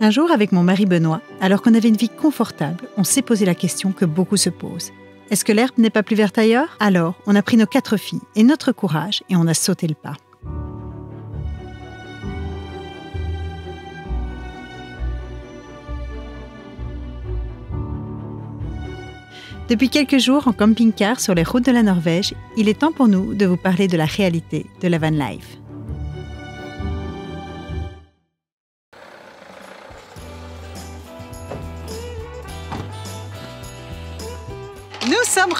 Un jour, avec mon mari Benoît, alors qu'on avait une vie confortable, on s'est posé la question que beaucoup se posent. Est-ce que l'herbe n'est pas plus verte ailleurs? Alors, on a pris nos quatre filles et notre courage et on a sauté le pas. Depuis quelques jours en camping-car sur les routes de la Norvège, il est temps pour nous de vous parler de la réalité de la van life.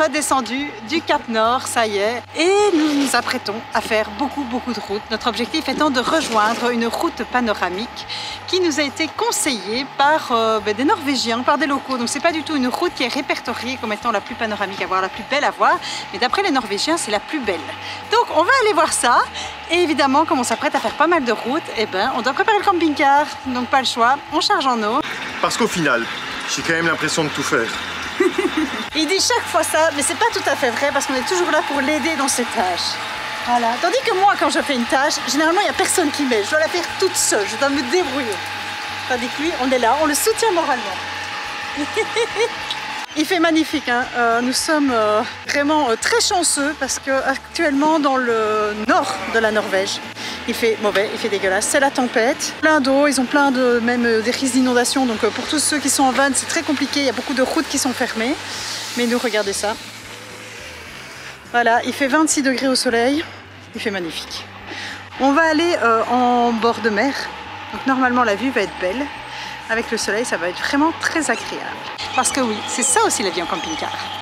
Redescendus du Cap Nord, ça y est, et nous nous apprêtons à faire beaucoup beaucoup de routes. Notre objectif étant de rejoindre une route panoramique qui nous a été conseillée par euh, ben, des Norvégiens, par des locaux. Donc c'est pas du tout une route qui est répertoriée comme étant la plus panoramique à voir, la plus belle à voir, mais d'après les Norvégiens, c'est la plus belle. Donc on va aller voir ça, et évidemment, comme on s'apprête à faire pas mal de routes, eh ben, on doit préparer le camping-car, donc pas le choix, on charge en eau. Parce qu'au final, j'ai quand même l'impression de tout faire. Il dit chaque fois ça, mais c'est pas tout à fait vrai parce qu'on est toujours là pour l'aider dans ses tâches. Voilà. Tandis que moi, quand je fais une tâche, généralement, il n'y a personne qui m'aide. Je dois la faire toute seule, je dois me débrouiller. Tandis que lui, on est là, on le soutient moralement. Il fait magnifique, hein. euh, nous sommes euh, vraiment euh, très chanceux parce que actuellement dans le nord de la Norvège, il fait mauvais, il fait dégueulasse, c'est la tempête, plein d'eau, ils ont plein de même des risques d'inondation, donc pour tous ceux qui sont en van c'est très compliqué, il y a beaucoup de routes qui sont fermées, mais nous regardez ça, voilà, il fait 26 degrés au soleil, il fait magnifique. On va aller en bord de mer, donc normalement la vue va être belle, avec le soleil, ça va être vraiment très agréable. Parce que oui, c'est ça aussi la vie en camping-car.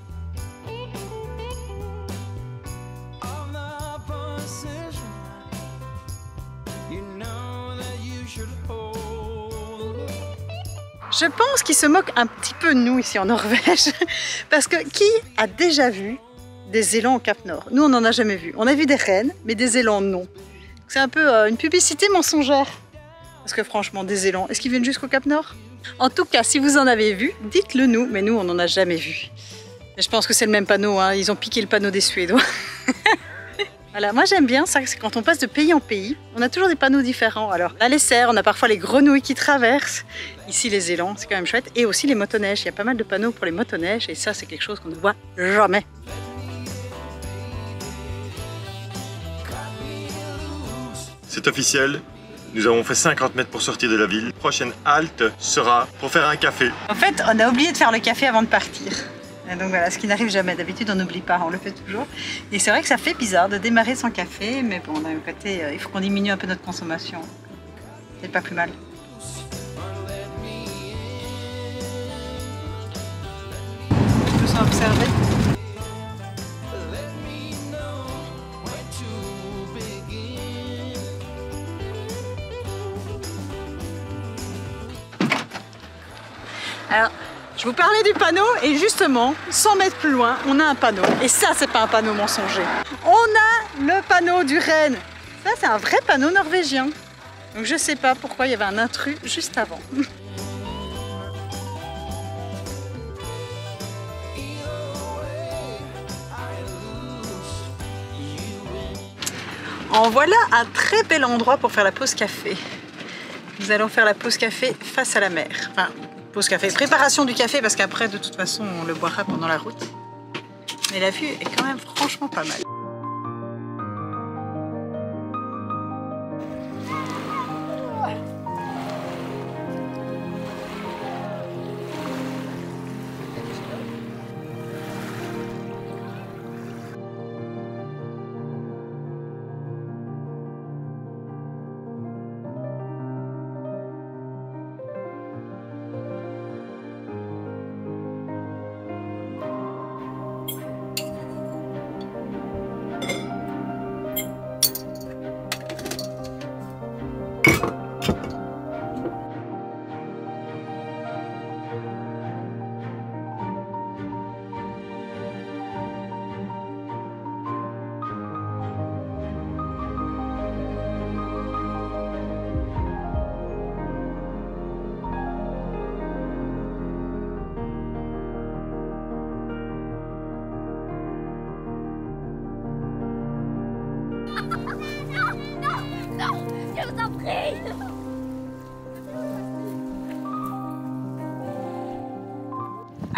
Je pense qu'ils se moquent un petit peu nous ici en Norvège. Parce que qui a déjà vu des élans au Cap Nord? Nous, on n'en a jamais vu. On a vu des rennes, mais des élans, non. C'est un peu euh, une publicité mensongère. Parce que franchement, des élans, est-ce qu'ils viennent jusqu'au Cap Nord? En tout cas, si vous en avez vu, dites-le nous, mais nous, on n'en a jamais vu. je pense que c'est le même panneau, hein. ils ont piqué le panneau des Suédois. Voilà, moi j'aime bien ça, c'est quand on passe de pays en pays, on a toujours des panneaux différents. Alors là les cerfs, on a parfois les grenouilles qui traversent, ici les élans, c'est quand même chouette, et aussi les motoneiges, il y a pas mal de panneaux pour les motoneiges, et ça c'est quelque chose qu'on ne voit jamais. C'est officiel, nous avons fait 50 mètres pour sortir de la ville. Prochaine halte sera pour faire un café. En fait, on a oublié de faire le café avant de partir. Donc voilà, ce qui n'arrive jamais. D'habitude, on n'oublie pas, on le fait toujours. Et c'est vrai que ça fait bizarre de démarrer sans café, mais bon, d'un côté, euh, il faut qu'on diminue un peu notre consommation. C'est pas plus mal. Tout ça observé. Je vous parlais du panneau et justement, 100 mètres plus loin, on a un panneau. Et ça, c'est pas un panneau mensonger. On a le panneau du Rennes. Ça, c'est un vrai panneau norvégien. Donc je sais pas pourquoi il y avait un intrus juste avant. En voilà un très bel endroit pour faire la pause café. Nous allons faire la pause café face à la mer. Préparation du café parce qu'après, de toute façon, on le boira pendant la route. Mais la vue est quand même franchement pas mal.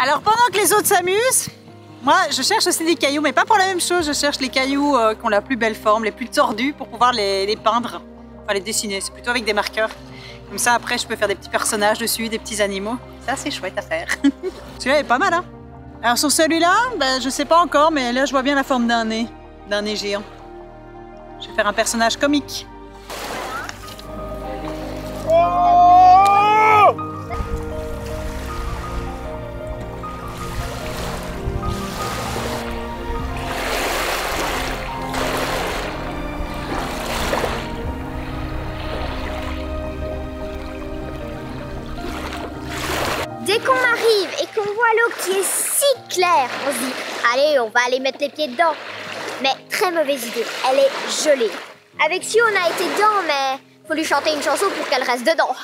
Alors pendant que les autres s'amusent, moi je cherche aussi des cailloux, mais pas pour la même chose. Je cherche les cailloux euh, qui ont la plus belle forme, les plus tordus pour pouvoir les, les peindre, enfin les dessiner. C'est plutôt avec des marqueurs. Comme ça après je peux faire des petits personnages dessus, des petits animaux. Ça c'est chouette à faire. Celui-là est pas mal hein. Alors sur celui-là, ben, je sais pas encore, mais là je vois bien la forme d'un nez, d'un nez géant. Je vais faire un personnage comique. Est si claire, on se dit allez, on va aller mettre les pieds dedans. Mais très mauvaise idée, elle est gelée. Avec si on a été dedans, mais faut lui chanter une chanson pour qu'elle reste dedans.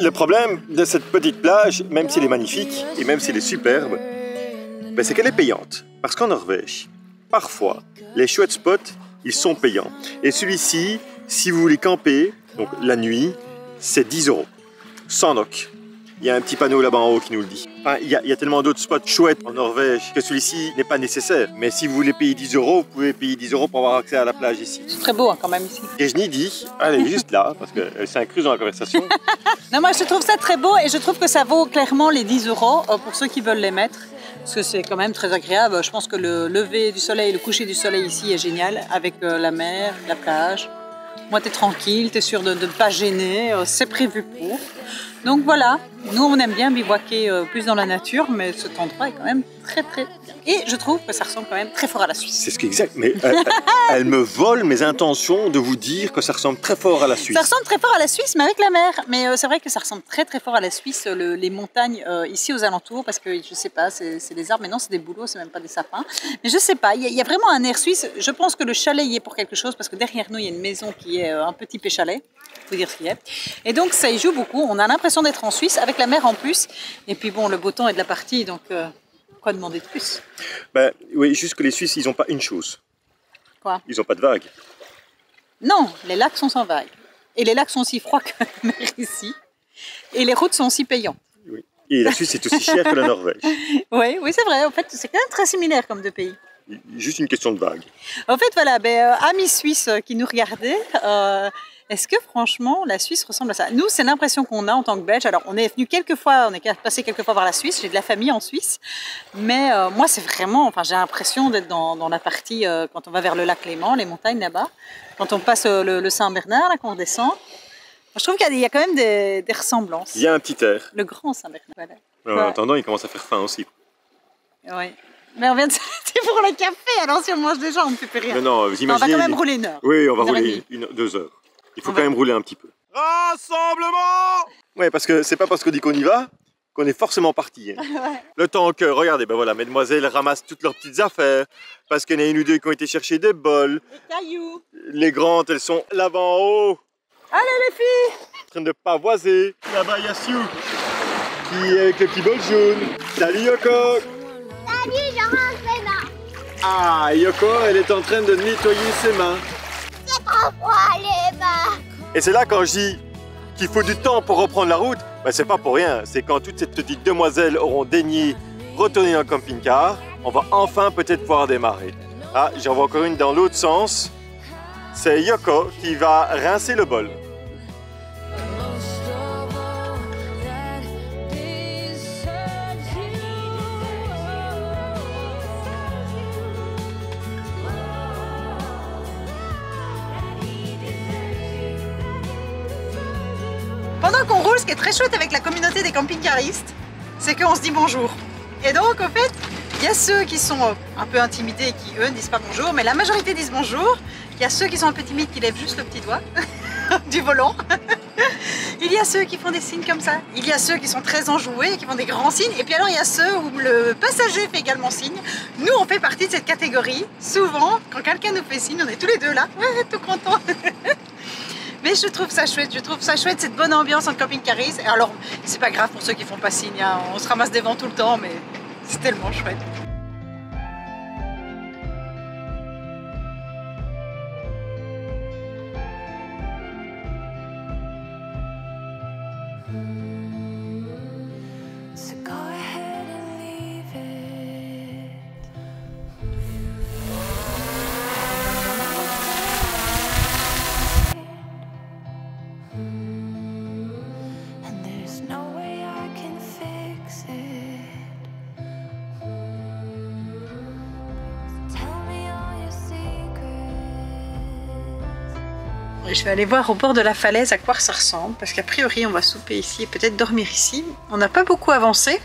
Le problème de cette petite plage, même si elle est magnifique et même si elle est superbe, ben, c'est qu'elle est payante. Parce qu'en Norvège, parfois, les chouettes spots, ils sont payants. Et celui-ci, si vous voulez camper, la nuit, c'est 10 euros. Sans noc. Il y a un petit panneau là-bas en haut qui nous le dit. Enfin, il, y a, il y a tellement d'autres spots chouettes en Norvège que celui-ci n'est pas nécessaire. Mais si vous voulez payer 10 euros, vous pouvez payer 10 euros pour avoir accès à la plage ici. C'est très beau hein, quand même ici. Et je n'y dis, elle est juste là, parce qu'elle s'incruse dans la conversation. Non, moi je trouve ça très beau et je trouve que ça vaut clairement les 10 euros euh, pour ceux qui veulent les mettre. Parce que c'est quand même très agréable. Je pense que le lever du soleil, le coucher du soleil ici est génial avec euh, la mer, la plage. Moi, t'es tranquille, t'es sûr de ne pas gêner, euh, c'est prévu pour. Donc voilà, nous on aime bien bivouaquer euh, plus dans la nature, mais cet endroit est quand même très très bien. Et je trouve que ça ressemble quand même très fort à la Suisse. C'est ce qui est exact. Mais elle, elle me vole mes intentions de vous dire que ça ressemble très fort à la Suisse. Ça ressemble très fort à la Suisse, mais avec la mer. Mais euh, c'est vrai que ça ressemble très très fort à la Suisse, euh, le- les montagnes euh, ici aux alentours, parce que je sais pas, c'est des arbres, mais non, c'est des bouleaux, c'est même pas des sapins. Mais je sais pas, il y, a- il y a vraiment un air suisse. Je pense que le chalet y est pour quelque chose, parce que derrière nous, il y a une maison qui est euh, un typé chalet. Faut dire ce qu'il y a. Et donc ça y joue beaucoup. On a l'impression d'être en Suisse, avec la mer en plus. Et puis bon, le beau temps est de la partie, donc euh, quoi demander de plus? Ben, oui, juste que les Suisses, ils n'ont pas une chose. Quoi? Ils n'ont pas de vagues. Non, les lacs sont sans vagues. Et les lacs sont aussi froids que la mer ici. Et les routes sont aussi payantes. Oui. Et la Suisse est aussi chère que la Norvège. Oui, oui, c'est vrai. En fait, c'est quand même très similaire comme deux pays. Juste une question de vagues. En fait, voilà, ben, euh, amis suisses qui nous regardaient, euh, est-ce que franchement la Suisse ressemble à ça? Nous, c'est l'impression qu'on a en tant que Belges. Alors, on est venu quelques fois, on est passé quelques fois par la Suisse. J'ai de la famille en Suisse, mais euh, moi, c'est vraiment, enfin, j'ai l'impression d'être dans, dans la partie euh, quand on va vers le lac Léman, les montagnes là-bas, quand on passe euh, le, le Saint-Bernard, là, qu'on redescend. Moi, je trouve qu'il y a des- il y, a quand même des, des ressemblances. Il y a un petit air. Le grand Saint-Bernard. Voilà. En Ouais. attendant, il commence à faire faim aussi. Ouais. Mais on vient de s'arrêter pour le café, alors si on mange déjà, on ne fait plus rien. Non, non, vous on va imaginez. quand même rouler une heure. Oui, on va Une rouler une, deux heures. Il faut On quand va- même rouler un petit peu. Rassemblement Oui, parce que c'est pas parce qu'on dit qu'on y va qu'on est forcément parti. hein. Le temps que, regardez, ben voilà, mesdemoiselles ramassent toutes leurs petites affaires, parce qu'il y en a une ou deux qui ont été chercher des bols. Les cailloux. Les grandes, elles sont là-bas en haut, Allez les filles en train de pavoiser. Là-bas, il y a Sue, qui est avec le petit bol jaune. Salut Yoko Salut, je range mes mains. Ah, Yoko, elle est en train de nettoyer ses mains. C'est trop froid les mains. Et c'est là quand je dis qu'il faut du temps pour reprendre la route, ben c'est pas pour rien. C'est quand toutes ces petites demoiselles auront daigné retourner en camping-car, on va enfin peut-être pouvoir démarrer. Ah, j'en vois encore une dans l'autre sens. C'est Yoko qui va rincer le bol. Ce qui est très chouette avec la communauté des camping-caristes, c'est qu'on se dit bonjour. Et donc, au fait, il y a ceux qui sont euh, un peu intimidés et qui, eux, ne disent pas bonjour, mais la majorité disent bonjour. Il y a ceux qui sont un peu timides qui lèvent juste le petit doigt du volant. Il y a ceux qui font des signes comme ça. Il y a ceux qui sont très enjoués et qui font des grands signes. Et puis alors, il y a ceux où le passager fait également signe. Nous, on fait partie de cette catégorie. Souvent, quand quelqu'un nous fait signe, on est tous les deux là, tout contents. Mais je trouve ça chouette, je trouve ça chouette, cette bonne ambiance en camping-caris. Et alors, c'est pas grave pour ceux qui font pas signe, hein, on se ramasse des vents tout le temps, mais c'est tellement chouette. Je vais aller voir au bord de la falaise à quoi ça ressemble, parce qu'a priori on va souper ici et peut-être dormir ici. On n'a pas beaucoup avancé,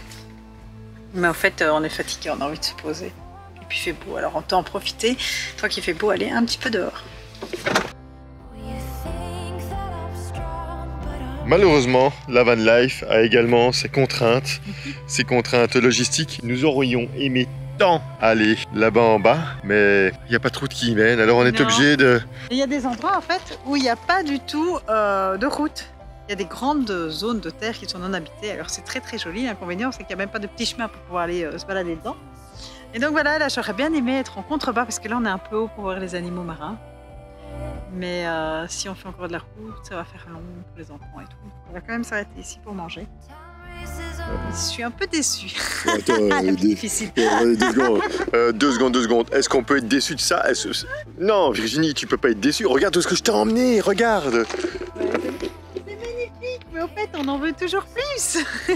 mais en fait euh, on est fatigué, on a envie de se poser. Et puis il fait beau, alors on peut en profiter. Tant qu'il fait beau, aller un petit peu dehors. Malheureusement, la van life a également ses contraintes, ses contraintes logistiques. Nous aurions aimé tant aller là-bas en bas, mais il n'y a pas de route qui y mène, alors on est Non. obligé de... Il y a des endroits en fait où il n'y a pas du tout euh, de route. Il y a des grandes zones de terre qui sont non habitées. Alors c'est très très joli. L'inconvénient c'est qu'il n'y a même pas de petit chemin pour pouvoir aller euh, se balader dedans. Et donc voilà, là j'aurais bien aimé être en contrebas parce que là on est un peu haut pour voir les animaux marins. Mais euh, si on fait encore de la route, ça va faire long pour les enfants et tout. On va quand même s'arrêter ici pour manger. Je suis un peu déçue. Attends, euh, difficile. Euh, deux secondes, Euh, deux secondes, deux secondes. Est-ce qu'on peut être déçu de ça? Est-ce- Non, Virginie, tu peux pas être déçu. Regarde tout ce que je t'ai emmené, regarde. C'est magnifique, mais au fait, on en veut toujours plus.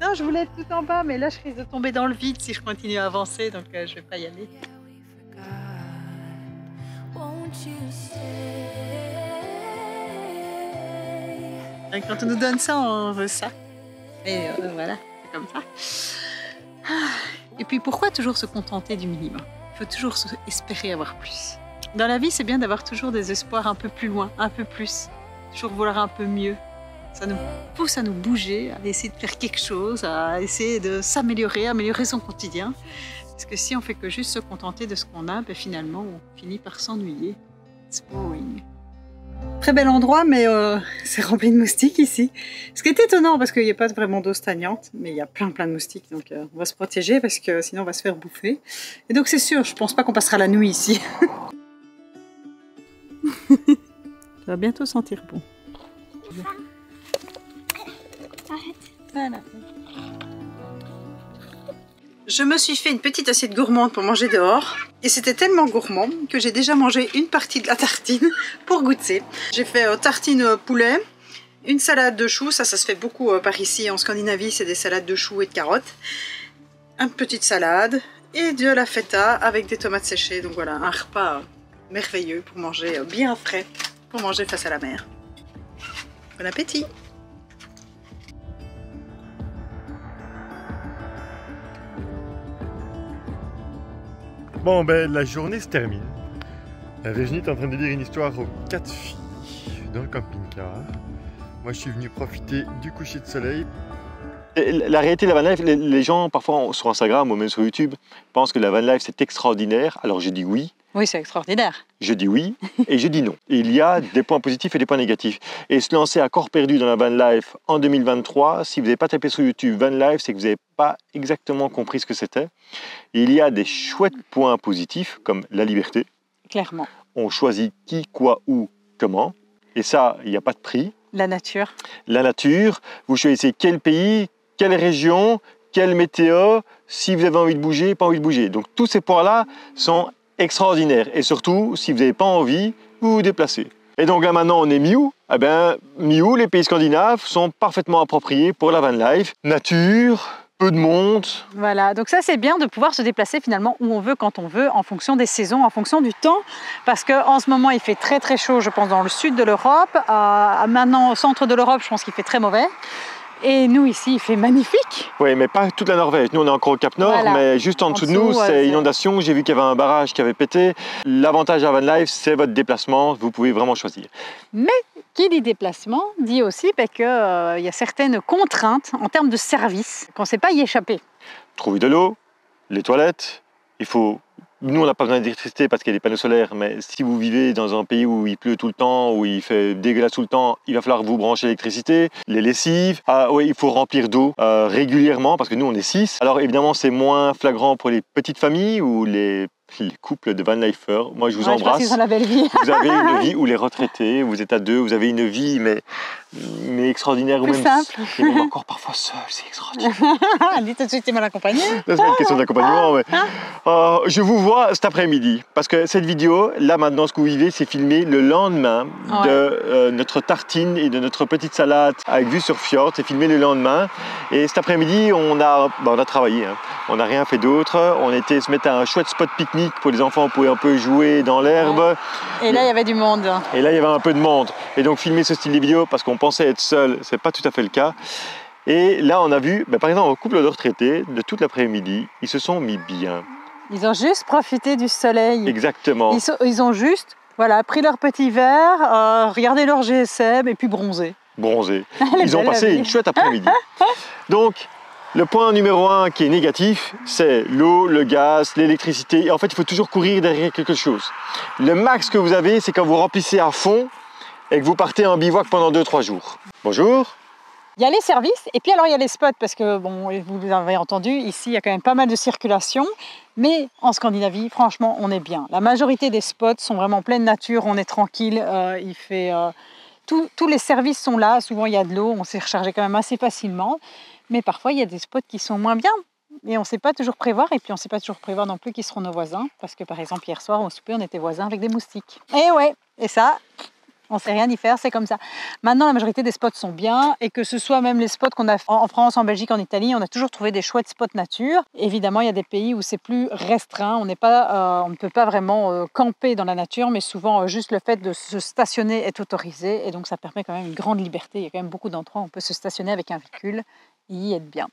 non, je voulais être tout en bas, mais là, je risque de tomber dans le vide si je continue à avancer, donc euh, je vais pas y aller. Quand on nous donne ça, on veut ça. Et euh, voilà, c'est comme ça. Ah, Et puis, pourquoi toujours se contenter du minimum? Il faut toujours espérer avoir plus. Dans la vie, c'est bien d'avoir toujours des espoirs un peu plus loin, un peu plus. Toujours vouloir un peu mieux. Ça nous pousse à nous bouger, à essayer de faire quelque chose, à essayer de s'améliorer, améliorer son quotidien. Parce que si on fait que juste se contenter de ce qu'on a, ben finalement, on finit par s'ennuyer. It's boring. Très bel endroit, mais euh, c'est rempli de moustiques ici. Ce qui est étonnant, parce qu'il n'y a pas vraiment d'eau stagnante, mais il y a plein plein de moustiques, donc euh, on va se protéger, parce que sinon on va se faire bouffer. Et donc c'est sûr, je pense pas qu'on passera la nuit ici. Ça va bientôt sentir bon. Voilà. Je me suis fait une petite assiette gourmande pour manger dehors. Et c'était tellement gourmand que j'ai déjà mangé une partie de la tartine pour goûter. J'ai fait euh, tartine euh, poulet, une salade de choux, ça ça se fait beaucoup euh, par ici en Scandinavie, c'est des salades de choux et de carottes. Une petite salade et de la feta avec des tomates séchées. Donc voilà, un repas euh, merveilleux pour manger bien frais, pour manger face à la mer. Bon appétit Bon, ben, la journée se termine. La Virginie est en train de lire une histoire aux quatre filles dans le camping-car. Moi, je suis venu profiter du coucher de soleil. La réalité de la van life, les, gens, parfois sur Instagram ou même sur YouTube, pensent que la van life c'est extraordinaire. Alors je dis oui, Oui, c'est extraordinaire. je dis oui et je dis non. Il y a des points positifs et des points négatifs. Et se lancer à corps perdu dans la van life en 2023, si vous n'avez pas tapé sur YouTube van life, c'est que vous n'avez pas exactement compris ce que c'était. Il y a des chouettes points positifs comme la liberté. Clairement. On choisit qui, quoi, où, comment. Et ça, il n'y a pas de prix. La nature. La nature, vous choisissez quel pays, quelle région, quelle météo, si vous avez envie de bouger, pas envie de bouger. Donc tous ces points-là sont extraordinaires. Et surtout, si vous n'avez pas envie, vous vous déplacez. Et donc là maintenant on est mi-août. Eh bien, mi-août, les pays scandinaves sont parfaitement appropriés pour la van life. Nature, peu de monde. Voilà, donc ça c'est bien de pouvoir se déplacer finalement où on veut, quand on veut, en fonction des saisons, en fonction du temps. Parce qu'en ce moment il fait très très chaud, je pense, dans le sud de l'Europe. Euh, maintenant au centre de l'Europe, je pense qu'il fait très mauvais. Et nous ici, il fait magnifique. Oui, mais pas toute la Norvège. Nous, on est encore au Cap Nord, Voilà. mais juste en, En dessous de nous, ouais, c'est inondation. J'ai vu qu'il y avait un barrage qui avait pété. L'avantage à Van Life, c'est votre déplacement. Vous pouvez vraiment choisir. Qui dit déplacement dit aussi bah, qu'il y a certaines contraintes en termes de service qu'on ne sait pas y échapper. Trouver de l'eau, les toilettes. Il faut nous, on n'a pas besoin d'électricité parce qu'il y a des panneaux solaires, mais si vous vivez dans un pays où il pleut tout le temps, où il fait dégueulasse tout le temps, il va falloir vous brancher l'électricité, les lessives. Ah, oui, il faut remplir d'eau euh, régulièrement parce que nous, on est 6. Alors évidemment, c'est moins flagrant pour les petites familles ou les, les couples de van lifers. Moi, je vous Ouais, embrasse. qu'ils ont la belle vie. Vous avez une vie où les retraités, vous êtes à deux, vous avez une vie mais, mais extraordinaire ou Plus même, simple. et même encore parfois seul, c'est extraordinaire. Dis tout de suite, t'es mal accompagné. C'est pas une question d'accompagnement, mais euh, je vous vois cet après-midi parce que cette vidéo, là maintenant, ce que vous vivez, c'est filmé le lendemain Ouais. de euh, notre tartine et de notre petite salade avec vue sur fjord. C'est filmé le lendemain et cet après-midi, on a, bah, on a travaillé. hein. On n'a rien fait d'autre. On était se mettre à un chouette spot pique-nique pour les enfants, on pouvait un peu jouer dans l'herbe. Et là, il y avait du monde. Et là, il y avait un peu de monde. Et donc, filmer ce style de vidéo, parce qu'on pensait être seul, c'est pas tout à fait le cas. Et là, on a vu, ben, par exemple, un couple de retraités, de toute l'après-midi, ils se sont mis bien. Ils ont juste profité du soleil. Exactement. Ils, sont- ils ont juste voilà, pris leur petit verre, euh, regardé leur GSM et puis bronzé. Est Ils ont passé une chouette après-midi. Donc, le point numéro un qui est négatif, c'est l'eau, le gaz, l'électricité. En fait, il faut toujours courir derrière quelque chose. Le max que vous avez, c'est quand vous remplissez à fond et que vous partez en bivouac pendant 2-3 jours. Bonjour. Il y a les services et puis alors il y a les spots parce que bon, vous avez entendu, ici il y a quand même pas mal de circulation. Mais en Scandinavie, franchement, on est bien. La majorité des spots sont vraiment en pleine nature, on est tranquille. euh, il fait, euh, tous les services sont là, souvent il y a de l'eau, on s'est rechargé quand même assez facilement. Mais parfois il y a des spots qui sont moins bien. Et on ne sait pas toujours prévoir, et puis on ne sait pas toujours prévoir non plus qui seront nos voisins. Parce que par exemple, hier soir, au souper, on était voisins avec des moustiques. Et ouais, et ça, on ne sait rien y faire, c'est comme ça. Maintenant, la majorité des spots sont bien et que ce soit même les spots qu'on a en France, en Belgique, en Italie, on a toujours trouvé des chouettes spots nature. Évidemment, il y a des pays où c'est plus restreint. On pas, euh, on ne peut pas vraiment euh, camper dans la nature, mais souvent euh, juste le fait de se stationner est autorisé et donc ça permet quand même une grande liberté. Il y a quand même beaucoup d'endroits où on peut se stationner avec un véhicule y être bien.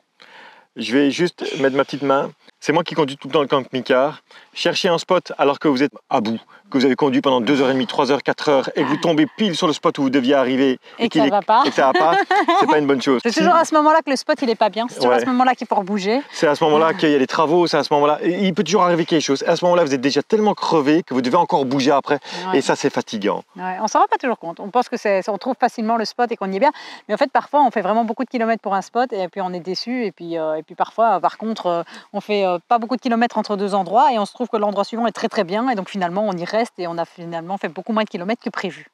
Je vais juste mettre ma petite main. C'est moi qui conduis tout le temps le camping-car. Cherchez un spot alors que vous êtes à bout, que vous avez conduit pendant 2h30, 3h, 4h et que vous tombez pile sur le spot où vous deviez arriver Et que qu'il ça est- va pas. et que ça va pas, c'est pas une bonne chose. C'est toujours à ce moment-là que le spot il est pas bien. C'est toujours à ce moment-là qu'il faut bouger. C'est à ce moment-là qu'il y a des travaux, c'est à ce moment-là. et Il peut toujours arriver quelque chose. À ce moment-là, vous êtes déjà tellement crevé que vous devez encore bouger après. Ouais. Et ça, c'est fatigant. Ouais, on s'en rend pas toujours compte. On pense que c'est, on trouve facilement le spot et qu'on y est bien, mais en fait parfois on fait vraiment beaucoup de kilomètres pour un spot et puis on est déçu et puis euh, et puis parfois euh, par contre euh, on fait euh, pas beaucoup de kilomètres entre deux endroits et on se trouve que l'endroit suivant est très très bien et donc finalement on y reste et on a finalement fait beaucoup moins de kilomètres que prévu.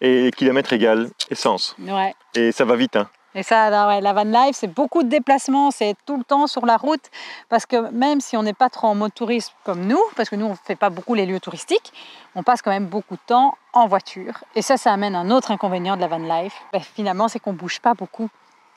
Et kilomètre égale essence. Ouais. Et ça va vite. Hein. Et ça, là, ouais, la van life, c'est beaucoup de déplacements, c'est tout le temps sur la route. Parce que même si on n'est pas trop en mode tourisme comme nous, parce que nous, on ne fait pas beaucoup les lieux touristiques, on passe quand même beaucoup de temps en voiture. Et ça, ça amène un autre inconvénient de la van life. Ben, finalement, c'est qu'on ne bouge pas beaucoup.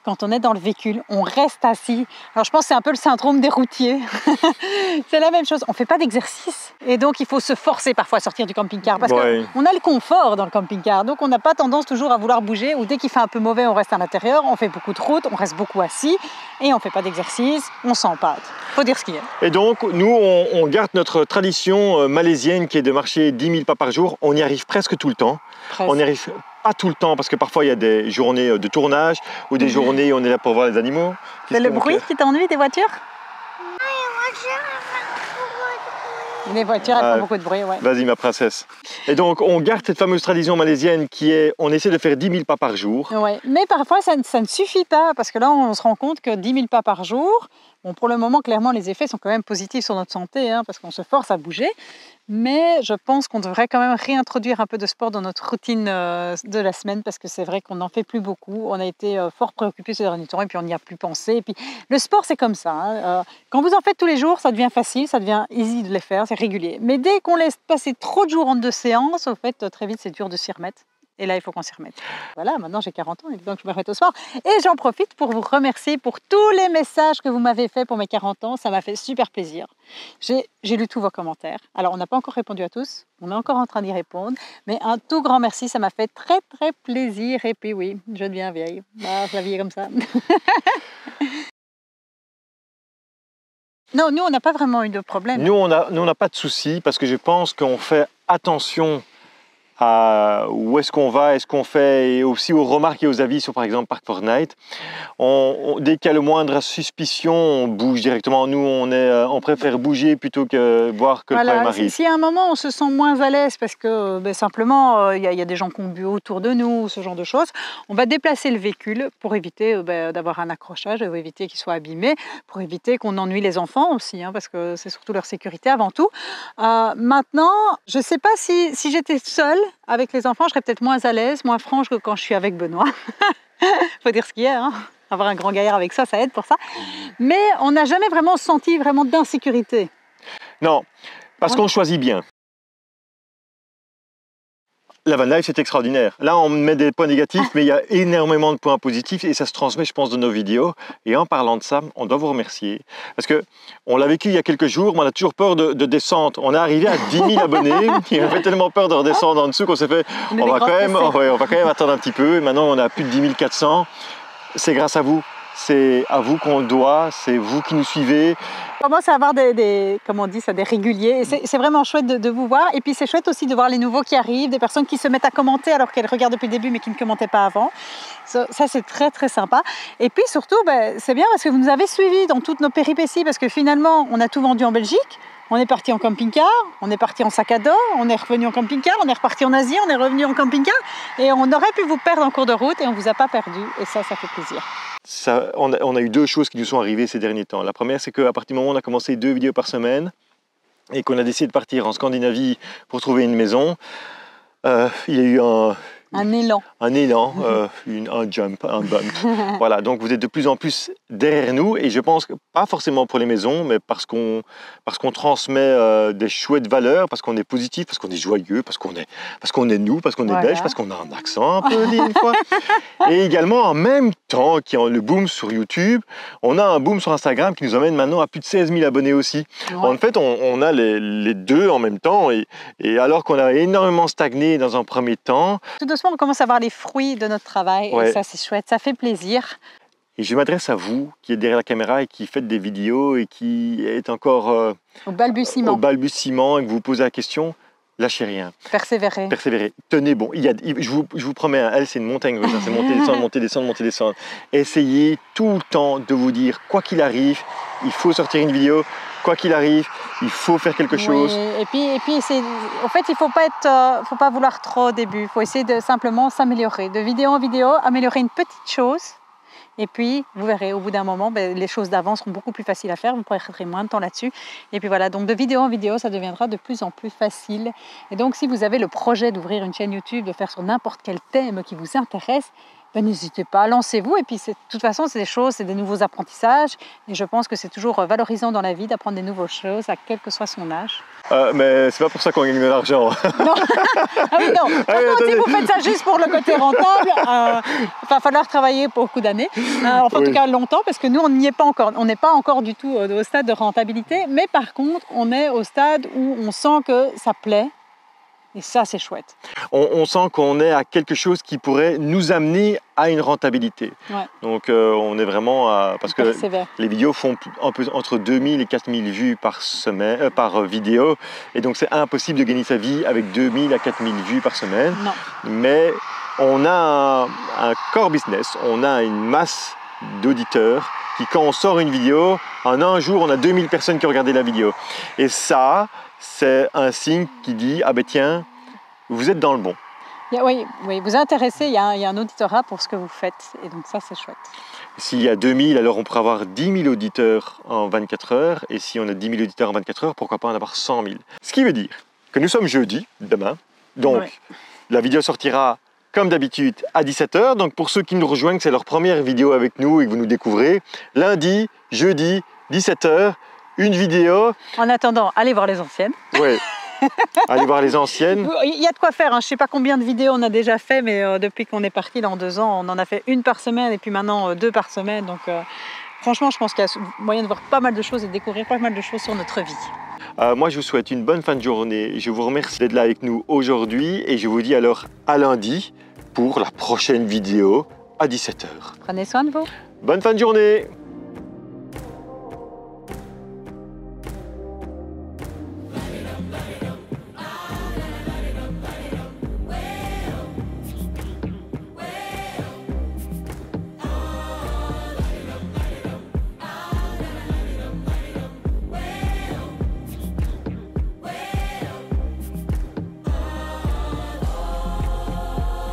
Quand on est dans le véhicule, on reste assis. Alors, je pense que c'est un peu le syndrome des routiers. c'est la même chose. On ne fait pas d'exercice. Et donc, il faut se forcer parfois à sortir du camping-car. Parce Ouais. qu'on a le confort dans le camping-car. Donc, on n'a pas tendance toujours à vouloir bouger. Ou dès qu'il fait un peu mauvais, on reste à l'intérieur. On fait beaucoup de route, on reste beaucoup assis. Et on ne fait pas d'exercice. On s'empâte. faut dire ce qu'il y a. Et donc, nous, on, on garde notre tradition euh, malaisienne qui est de marcher 10 000 pas par jour. On y arrive presque tout le temps. On n'y arrive pas tout le temps parce que parfois il y a des journées euh, de tournage ou des journées où on est là pour voir les animaux. C'est le bruit qui t'ennuie des voitures? Les voitures, elles Ah, font beaucoup de bruit, ouais. Vas-y ma princesse. Et donc on garde cette fameuse tradition malaisienne qui est on essaie de faire 10 000 pas par jour. Ouais. Mais parfois, ça, ne- ça ne suffit pas, parce que là, on se rend compte que 10 000 pas par jour, bon, pour le moment, clairement, les effets sont quand même positifs sur notre santé, hein, parce qu'on se force à bouger. Mais je pense qu'on devrait quand même réintroduire un peu de sport dans notre routine euh, de la semaine, parce que c'est vrai qu'on n'en fait plus beaucoup. On a été euh, fort préoccupés ces derniers temps, et puis on n'y a plus pensé. Et puis, le sport, c'est comme ça. hein. Euh, quand vous en faites tous les jours, ça devient facile, ça devient easy de les faire, c'est régulier. Mais dès qu'on laisse passer trop de jours entre deux séances, au fait, très vite, c'est dur de s'y remettre. Et là, il faut qu'on s'y remette. Voilà, maintenant j'ai 40 ans, que je me remette au sport. Et j'en profite pour vous remercier pour tous les messages que vous m'avez faits pour mes 40 ans. Ça m'a fait super plaisir. J'ai lu tous vos commentaires. Alors, on n'a pas encore répondu à tous. On est encore en train d'y répondre. Mais un tout grand merci. Ça m'a fait très, très plaisir. Et puis, oui, je deviens vieille. Bah, la vie comme ça. non, nous, on n'a pas vraiment eu de problème. Nous on n'a pas de soucis parce que je pense qu'on fait attention à où est-ce qu'on va, est-ce qu'on fait, et aussi aux remarques et aux avis sur par exemple Park Fortnite. On, on- dès qu'il y a le moindre suspicion, on bouge directement. Nous, on, est, euh, on préfère bouger plutôt que voir que le problème si, arrive. si à un moment on se sent moins à l'aise parce que ben, simplement euh, il y, a- il y a des gens qui ont bu autour de nous, ce genre de choses, on va déplacer le véhicule pour éviter euh, ben, d'avoir un accrochage, pour éviter qu'il soit abîmé, pour éviter qu'on ennuie les enfants aussi, hein, parce que c'est surtout leur sécurité avant tout. Euh, maintenant, je ne sais pas si, si j'étais seule avec les enfants, je serais peut-être moins à l'aise, moins franche que quand je suis avec Benoît. faut dire ce qu'il y a. hein. Avoir un grand gaillard avec ça, ça aide pour ça. Mais on n'a jamais vraiment senti vraiment d'insécurité. Non, parce Ouais. qu'on choisit bien. La van life, c'est extraordinaire. Là, on met des points négatifs, mais il y a énormément de points positifs et ça se transmet, je pense, de nos vidéos. Et en parlant de ça, on doit vous remercier. Parce que on l'a vécu il y a quelques jours, mais on a toujours peur de, de descendre. On est arrivé à 10 000 abonnés et on avait tellement peur de redescendre en dessous qu'on s'est fait On va, quand même, ouais, on va quand même attendre un petit peu. Et maintenant, on a plus de 10 400. C'est grâce à vous. C'est à vous qu'on le doit. C'est vous qui nous suivez. On commence à avoir des, on dit ça, des réguliers. C'est vraiment chouette de, vous voir. Et puis c'est chouette aussi de voir les nouveaux qui arrivent, des personnes qui se mettent à commenter alors qu'elles regardent depuis le début mais qui ne commentaient pas avant. Ça, c'est très très sympa. Et puis surtout, ben, c'est bien parce que vous nous avez suivis dans toutes nos péripéties parce que finalement, on a tout vendu en Belgique. On est parti en camping-car, on est parti en sac à dos, on est revenu en camping-car, on est reparti en Asie, on est revenu en camping-car. Et on aurait pu vous perdre en cours de route et on vous a pas perdu. Et ça, ça fait plaisir. Ça, on, a, on a eu deux choses qui nous sont arrivées ces derniers temps. La première, c'est qu'à partir du moment où on a commencé deux vidéos par semaine et qu'on a décidé de partir en Scandinavie pour trouver une maison, euh, il y a eu un, Un élan. un élan, euh, une- un jump, un bump. voilà, donc vous êtes de plus en plus derrière nous et je pense que pas forcément pour les maisons, mais parce qu'on parce qu'on transmet euh, des chouettes valeurs, parce qu'on est positif, parce qu'on est joyeux, parce qu'on est parce qu'on est nous, parce qu'on est belge, parce qu'on a un accent un peu des fois. Et également en même y a le boom sur YouTube, on a un boom sur Instagram qui nous amène maintenant à plus de 16 000 abonnés aussi. En fait, on, on a les, les deux en même temps et, et alors qu'on a énormément stagné dans un premier temps, Tout doucement, on commence à voir les fruits de notre travail Ouais. et ça, c'est chouette, ça fait plaisir. Et je m'adresse à vous qui êtes derrière la caméra et qui faites des vidéos et qui êtes encore euh, Au balbutiement, au balbutiement et que vous vous posez la question, lâchez rien, persévérer. persévérez, tenez bon. Il y a, je, vous, je vous promets, hein, elle c'est une montagne c'est monter, descendre, monter, descendre, monter, descendre. Essayez tout le temps de vous dire, quoi qu'il arrive, il faut sortir une vidéo, quoi qu'il arrive, il faut faire quelque chose. Oui, Et puis, et puis c'est, en fait, il faut pas être, euh, faut pas vouloir trop au début. Il faut essayer de simplement s'améliorer, de vidéo en vidéo, améliorer une petite chose. Et puis, vous verrez, au bout d'un moment, ben, les choses d'avant seront beaucoup plus faciles à faire. Vous perdrez moins de temps là-dessus. Et puis voilà, donc de vidéo en vidéo, ça deviendra de plus en plus facile. Et donc, si vous avez le projet d'ouvrir une chaîne YouTube, de faire sur n'importe quel thème qui vous intéresse, ben, n'hésitez pas, lancez-vous. Et puis, de toute façon, c'est des choses, c'est des nouveaux apprentissages. Et je pense que c'est toujours euh, valorisant dans la vie d'apprendre des nouvelles choses, à quel que soit son âge. Euh, mais c'est pas pour ça qu'on gagne de l'argent. Ah oui, non. Contre, si vous faites ça juste pour le côté rentable, euh, il va falloir travailler beaucoup d'années. Euh, enfin, en tout cas, longtemps, parce que nous, on n'y est pas encore. On n'est pas encore du tout euh, au stade de rentabilité. Mais par contre, on est au stade où on sent que ça plaît. Et ça, c'est chouette. on, on sent qu'on est à quelque chose qui pourrait nous amener à une rentabilité. Ouais. Donc euh, on est vraiment à... Parce que Persévère. les vidéos font un peu entre 2000 et 4000 vues par, semaine, euh, par euh, vidéo. Et donc c'est impossible de gagner sa vie avec 2000 à 4000 vues par semaine. Non. Mais on a un, un core business, on a une masse d'auditeurs qui, quand on sort une vidéo, en un jour, on a 2000 personnes qui ont regardé la vidéo. Et ça, c'est un signe qui dit, ah ben tiens, vous êtes dans le bon. Oui, oui, vous intéressez, il y, a un, il y a un auditorat pour ce que vous faites. Et donc, ça, c'est chouette. S'il y a 2000, alors on pourrait avoir 10 000 auditeurs en 24 heures. Et si on a 10 000 auditeurs en 24 heures, pourquoi pas en avoir 100 000 Ce qui veut dire que nous sommes jeudi, demain. Donc, Ouais. la vidéo sortira comme d'habitude à 17h. Donc, pour ceux qui nous rejoignent, que c'est leur première vidéo avec nous et que vous nous découvrez, lundi, jeudi, 17h, une vidéo. En attendant, allez voir les anciennes. Ouais. Allez voir les anciennes. Il y a de quoi faire. hein. Je ne sais pas combien de vidéos on a déjà fait, mais euh, depuis qu'on est parti là en deux ans, on en a fait une par semaine et puis maintenant euh, deux par semaine. Donc euh, franchement, je pense qu'il y a moyen de voir pas mal de choses et de découvrir pas mal de choses sur notre vie. Moi, je vous souhaite une bonne fin de journée. Je vous remercie d'être là avec nous aujourd'hui et je vous dis alors à lundi pour la prochaine vidéo à 17h. Prenez soin de vous. Bonne fin de journée